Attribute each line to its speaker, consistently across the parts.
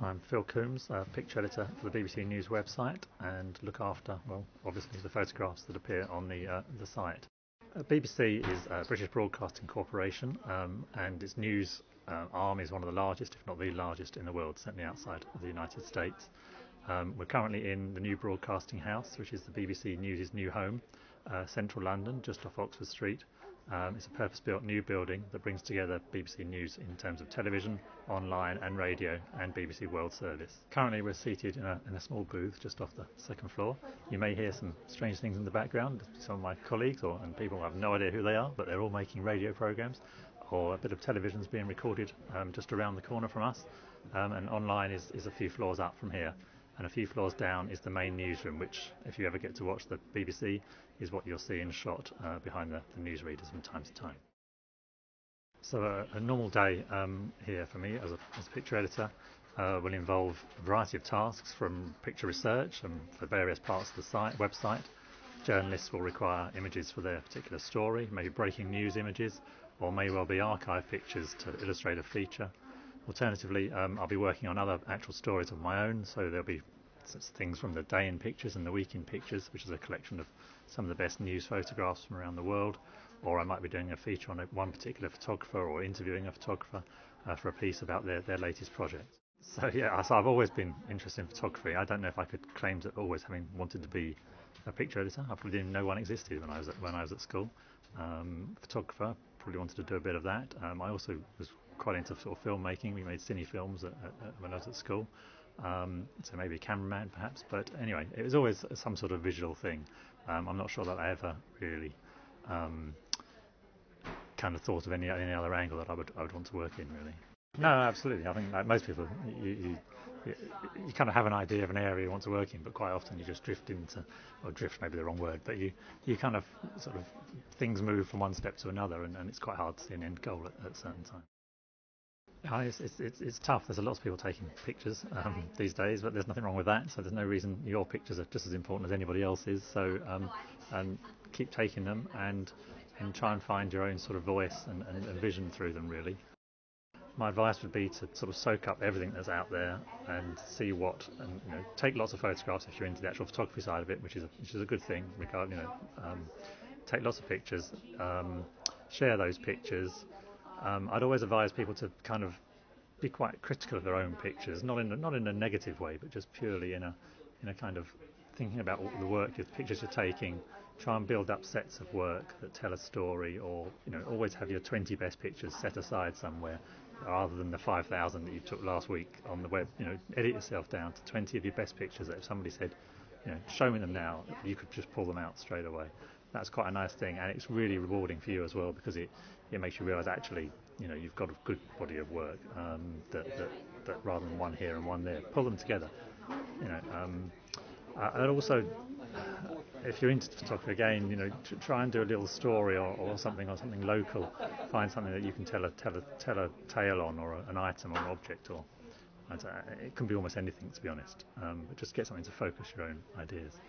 Speaker 1: I'm Phil Coomes, a picture editor for the BBC News website and look after, well, obviously the photographs that appear on the, uh, the site. Uh, BBC is a British Broadcasting Corporation um, and its news uh, arm is one of the largest, if not the largest, in the world, certainly outside of the United States. Um, we're currently in the new broadcasting house, which is the BBC News' new home, uh, central London, just off Oxford Street. Um, it's a purpose-built new building that brings together BBC News in terms of television, online and radio and BBC World Service. Currently we're seated in a, in a small booth just off the second floor. You may hear some strange things in the background, some of my colleagues or, and people have no idea who they are, but they're all making radio programmes or a bit of television is being recorded um, just around the corner from us um, and online is, is a few floors up from here and a few floors down is the main newsroom, which, if you ever get to watch the BBC, is what you'll see in shot uh, behind the, the newsreaders from time to time. So a, a normal day um, here for me as a, as a picture editor uh, will involve a variety of tasks from picture research and for various parts of the site, website. Journalists will require images for their particular story, maybe breaking news images, or may well be archive pictures to illustrate a feature. Alternatively, um, I'll be working on other actual stories of my own, so there'll be things from the day in pictures and the week in pictures, which is a collection of some of the best news photographs from around the world, or I might be doing a feature on one particular photographer or interviewing a photographer uh, for a piece about their, their latest project. So yeah, so I've always been interested in photography. I don't know if I could claim to always having wanted to be a picture editor. I probably didn't know one existed when I was at, when I was at school. Um, photographer, probably wanted to do a bit of that. Um, I also was quite into sort of filmmaking. We made cine films at, at, when I was at school. Um, so maybe a cameraman perhaps. But anyway, it was always some sort of visual thing. Um, I'm not sure that I ever really um, kind of thought of any any other angle that I would I would want to work in really. No, absolutely. I think like most people, you, you you kind of have an idea of an area you want to work in, but quite often you just drift into, or drift maybe the wrong word, but you, you kind of sort of things move from one step to another, and, and it's quite hard to see an end goal at, at certain time. Oh, it's, it's, it's, tough. There's a lot of people taking pictures um, these days, but there's nothing wrong with that. So there's no reason your pictures are just as important as anybody else's. So um, and keep taking them and and try and find your own sort of voice and, and, and, vision through them. Really, my advice would be to sort of soak up everything that's out there and see what and you know take lots of photographs if you're into the actual photography side of it, which is a, which is a good thing. Regard you know um, take lots of pictures, um, share those pictures um, I'd always advise people to kind of be quite critical of their own pictures, not in a, not in a negative way, but just purely in a in a kind of thinking about what the work, the pictures you're taking. Try and build up sets of work that tell a story, or you know, always have your 20 best pictures set aside somewhere, rather than the 5,000 that you took last week on the web. You know, edit yourself down to 20 of your best pictures. That if somebody said, you know, show me them now, you could just pull them out straight away that's quite a nice thing, and it's really rewarding for you as well because it, it makes you realise actually, you know, you've got a good body of work um, that, that, that rather than one here and one there, pull them together, you know. Um, uh, and also, if you're into photography again, you know, try and do a little story or, or something or something local. Find something that you can tell a tell a tell a tale on, or a, an item or an object, or it can be almost anything to be honest. Um, but just get something to focus your own ideas.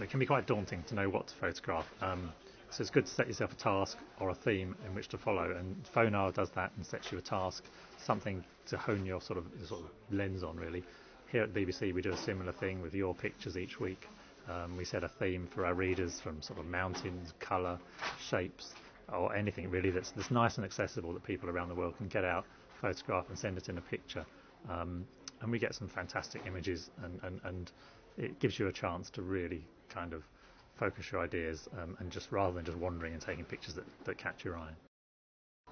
Speaker 1: So it can be quite daunting to know what to photograph. Um, so it's good to set yourself a task or a theme in which to follow, and Phonar does that and sets you a task, something to hone your sort of sort of lens on really. Here at BBC we do a similar thing with your pictures each week. Um, we set a theme for our readers from sort of mountains, colour, shapes, or anything really that's, that's nice and accessible that people around the world can get out, photograph and send it in a picture. Um, and we get some fantastic images and, and, and it gives you a chance to really kind of focus your ideas um, and just rather than just wandering and taking pictures that, that catch your eye.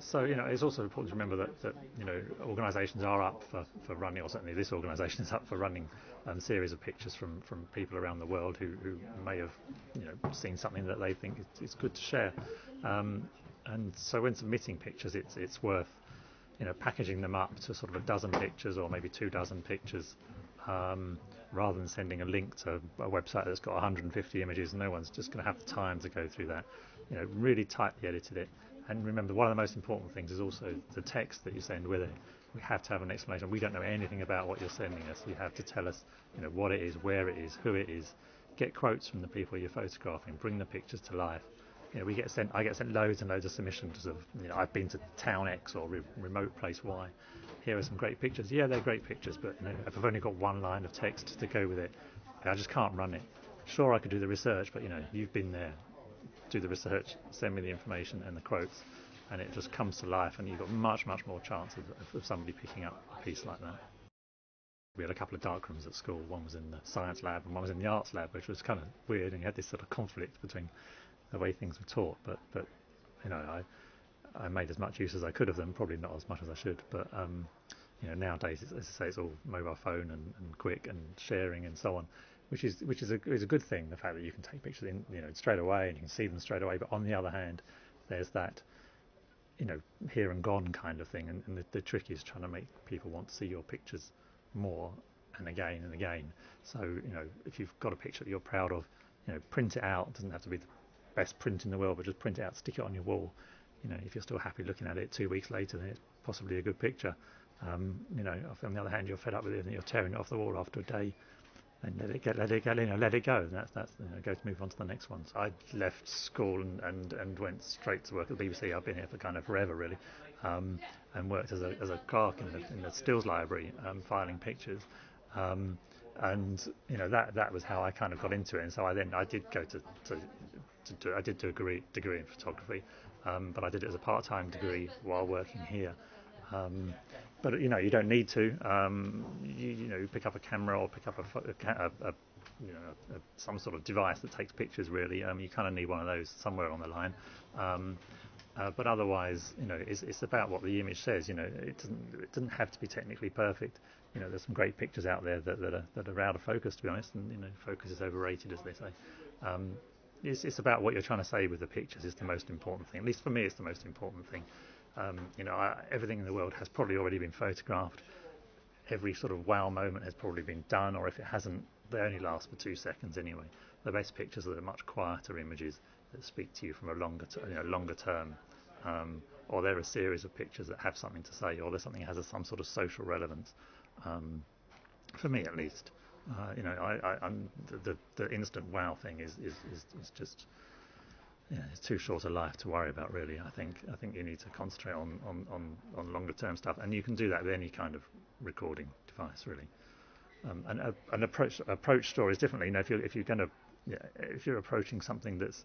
Speaker 1: So you know it's also important to remember that, that you know organisations are up for, for running, or certainly this organisation is up for running a um, series of pictures from, from people around the world who, who may have you know seen something that they think is, good to share. Um, and so when submitting pictures, it's it's worth you know packaging them up to sort of a dozen pictures or maybe two dozen pictures um, rather than sending a link to a website that's got 150 images. No one's just going to have the time to go through that. You know, really tightly edited it. And remember, one of the most important things is also the text that you send with it. We have to have an explanation. We don't know anything about what you're sending us. You have to tell us, you know, what it is, where it is, who it is. Get quotes from the people you're photographing. Bring the pictures to life. You know, we get sent, I get sent loads and loads of submissions of, you know, I've been to town X or re- remote place Y. Here are some great pictures. Yeah, they're great pictures, but you know, if I've only got one line of text to go with it, I just can't run it. Sure, I could do the research, but you know, you've been there. Do the research, send me the information and the quotes, and it just comes to life, and you've got much, much more chance of, of somebody picking up a piece like that we had a couple of dark rooms at school. One was in the science lab and one was in the arts lab, which was kind of weird, and you had this sort of conflict between the way things were taught. But but you know, I I made as much use as I could of them, probably not as much as I should. But um, you know, nowadays, as I say, it's all mobile phone and, and quick and sharing and so on, which is which is a is a good thing. The fact that you can take pictures in you know straight away and you can see them straight away. But on the other hand, there's that you know here and gone kind of thing, and, and the, the trick is trying to make people want to see your pictures more and again and again. So, you know, if you've got a picture that you're proud of, you know, print it out. It doesn't have to be the best print in the world, but just print it out, stick it on your wall. You know, if you're still happy looking at it two weeks later, then it's possibly a good picture. Um, you know, on the other hand, you're fed up with it and you're tearing it off the wall after a day, and let it get, let it go, you know, let it go. And that's that's you know, go to move on to the next one. So I left school and, and, and went straight to work at the BBC. I've been here for kind of forever, really, um, and worked as a as a clerk in the in the Stills Library, um, filing pictures. Um, and you know that that was how I kind of got into it. And so I then I did go to, to, to do, I did do a degree degree in photography, um, but I did it as a part-time degree while working here. Um, but you know you don't need to. Um, you, you know pick up a camera or pick up a, a, a you know a, some sort of device that takes pictures. Really, um, you kind of need one of those somewhere on the line. Um, uh, but otherwise, you know, it's, it's about what the image says. You know, it doesn't it doesn't have to be technically perfect. You know, there's some great pictures out there that, that are that are out of focus, to be honest. And you know, focus is overrated, as they say. Um, it's, it's about what you're trying to say with the pictures is the most important thing. At least for me, it's the most important thing. Um, you know, I, everything in the world has probably already been photographed. Every sort of wow moment has probably been done, or if it hasn't, they only last for two seconds anyway. The best pictures are the much quieter images that speak to you from a longer, t- you know, longer term um, or they're a series of pictures that have something to say, or there's something that has a, some sort of social relevance. Um, for me, at least, uh, you know, I, I, the, the instant wow thing is is, is, is just yeah, it's too short a life to worry about. Really, I think I think you need to concentrate on on, on, on longer term stuff, and you can do that with any kind of recording device, really. Um, and uh, an approach approach stories differently. You know, if you're if you're going to yeah, if you're approaching something that's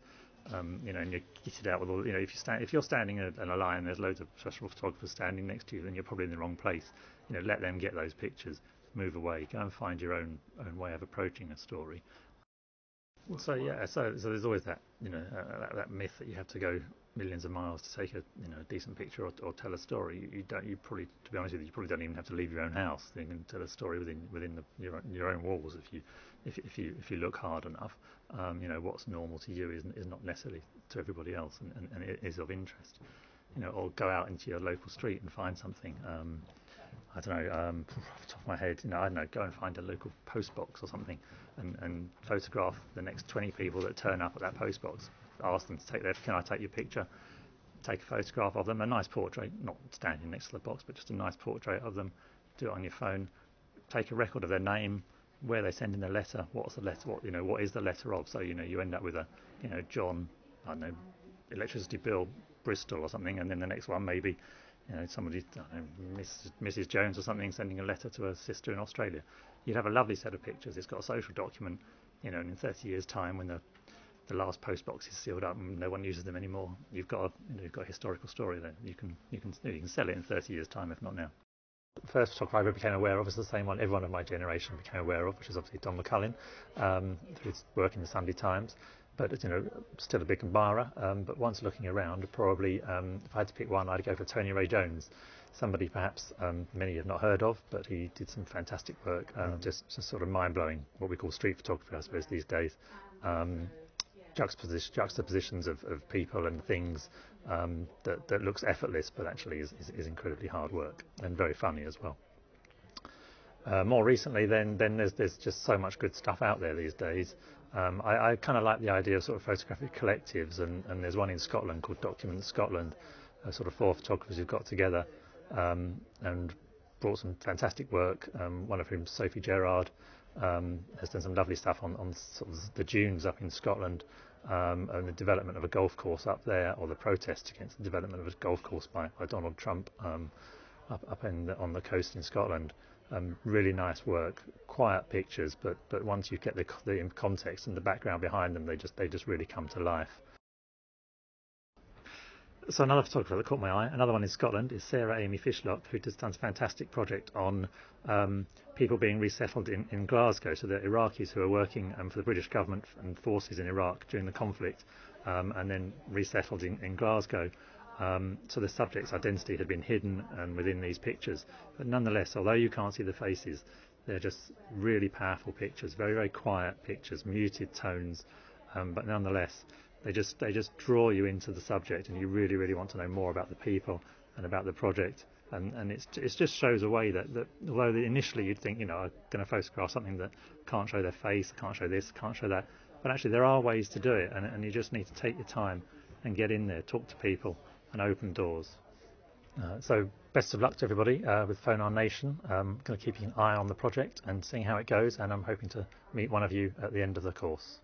Speaker 1: um, you know, and you're kitted out with all, you know, if you stand, if you're standing in a, in a line, there's loads of professional photographers standing next to you, then you're probably in the wrong place. You know, let them get those pictures, move away, go and find your own own way of approaching a story. Well, So yeah, so so there's always that, you know, uh, that, that myth that you have to go millions of miles to take a you know a decent picture or, or tell a story. You, you, don't. You probably, to be honest with you, you probably don't even have to leave your own house. You can tell a story within within the, your your own walls if you if if you if you look hard enough. Um, you know what's normal to you is is not necessarily to everybody else, and, and, and it is of interest. You know, or go out into your local street and find something. Um, I don't know, um, off the top of my head, you know, I don't know, go and find a local post box or something and, and photograph the next 20 people that turn up at that post box ask them to take their, can I take your picture? Take a photograph of them, a nice portrait, not standing next to the box, but just a nice portrait of them. Do it on your phone. Take a record of their name, where they send in the letter, what's the letter, what you know, what is the letter of? So you know, you end up with a, you know, John, I don't know, electricity bill, Bristol or something, and then the next one maybe, you know, somebody, know, Mrs. Mrs. Jones or something, sending a letter to her sister in Australia. You'd have a lovely set of pictures. It's got a social document, you know, and in 30 years' time, when the the last post box is sealed up and no one uses them anymore. You've got a, you know, you've got a historical story there. You can you can you can sell it in 30 years' time, if not now. The first photographer I ever became aware of is the same one everyone of my generation became aware of, which is obviously Don McCullin, um, through his work in the Sunday Times. But you know, still a big admirer. Um, but once looking around, probably um, if I had to pick one, I'd go for Tony Ray Jones, somebody perhaps um, many have not heard of, but he did some fantastic work. Um, just, just sort of mind blowing, what we call street photography, I suppose these days. Um, juxtaposition, juxtapositions of, of people and things um, that, that looks effortless but actually is, is, is, incredibly hard work and very funny as well. Uh, more recently, then, then there's, there's just so much good stuff out there these days. Um, I, I kind of like the idea of sort of photographic collectives, and, and there's one in Scotland called Document Scotland, uh, sort of four photographers who've got together um, and brought some fantastic work. Um, one of whom, Sophie Gerrard, um, has done some lovely stuff on, on sort of the dunes up in Scotland, um, and the development of a golf course up there, or the protest against the development of a golf course by, by Donald Trump um, up, up the, on the coast in Scotland. Um, really nice work, quiet pictures, but but once you get the, the context and the background behind them, they just they just really come to life. So another photographer that caught my eye, another one in Scotland, is Sarah Amy Fishlock, who just done a fantastic project on um, people being resettled in, in Glasgow. So the Iraqis who are working um, for the British government and forces in Iraq during the conflict, um, and then resettled in, in Glasgow. Um, so the subject's identity had been hidden and within these pictures, but nonetheless, although you can't see the faces, they're just really powerful pictures, very very quiet pictures, muted tones, um, but nonetheless they just they just draw you into the subject, and you really really want to know more about the people and about the project. And and it just shows a way that, that although initially you'd think you know I'm going to photograph something that can't show their face, can't show this, can't show that, but actually there are ways to do it, and and you just need to take your time and get in there, talk to people, and open doors. Uh, so best of luck to everybody uh, with Phonar Nation. I'm um, going to keep an eye on the project and seeing how it goes, and I'm hoping to meet one of you at the end of the course.